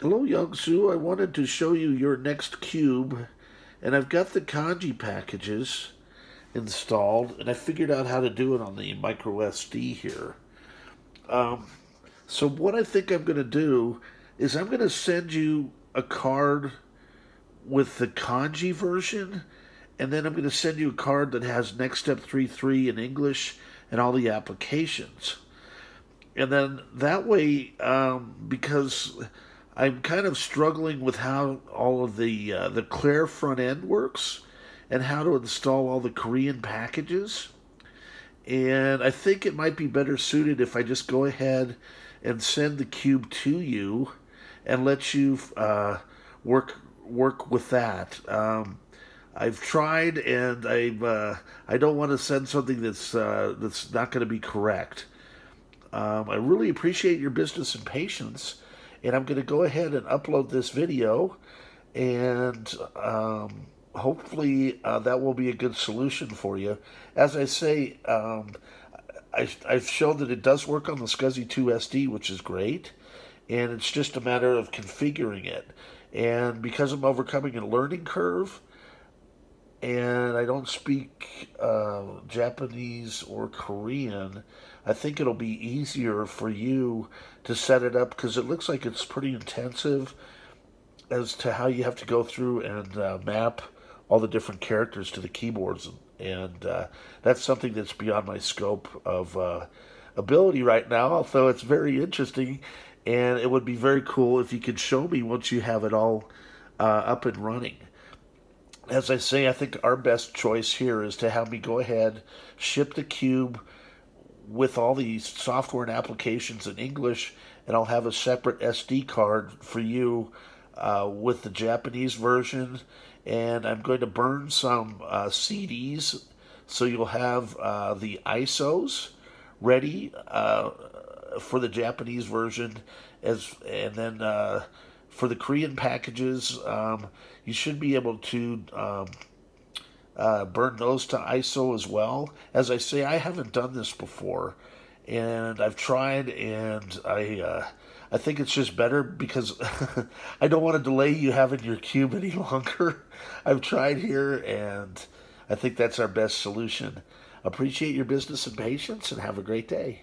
Hello, Youngsoo. I wanted to show you your next cube, and I've got the kanji packages installed, and I figured out how to do it on the micro SD here. Um, so what I think I'm going to do is I'm going to send you a card with the kanji version, and then I'm going to send you a card that has NeXTstep 3.3 in English and all the applications. And then that way, um, because I'm kind of struggling with how all of the uh, the Clair front end works and how to install all the Korean packages. And I think it might be better suited if I just go ahead and send the cube to you and let you uh, work work with that. Um, I've tried, and I've uh, I don't want to send something that's uh, that's not going to be correct. Um, I really appreciate your business and patience and I'm going to go ahead and upload this video and um, hopefully uh, that will be a good solution for you. As I say, um, I, have shown that it does work on the SCSI 2 SD, which is great, and it's just a matter of configuring it. And because I'm overcoming a learning curve, and I don't speak uh, Japanese or Korean, I think it'll be easier for you to set it up because it looks like it's pretty intensive as to how you have to go through and uh, map all the different characters to the keyboards. And uh, that's something that's beyond my scope of uh, ability right now, although it's very interesting. And it would be very cool if you could show me once you have it all uh, up and running as I say, I think our best choice here is to have me go ahead, ship the cube with all the software and applications in English, and I'll have a separate SD card for you uh, with the Japanese version. And I'm going to burn some uh, CDs so you'll have uh, the ISOs ready uh, for the Japanese version, as and then uh, for the Korean packages, um, you should be able to um, uh, burn those to ISO as well. As I say, I haven't done this before, and I've tried, and I uh, I think it's just better because I don't want to delay you having your cube any longer. I've tried here, and I think that's our best solution. Appreciate your business and patience, and have a great day.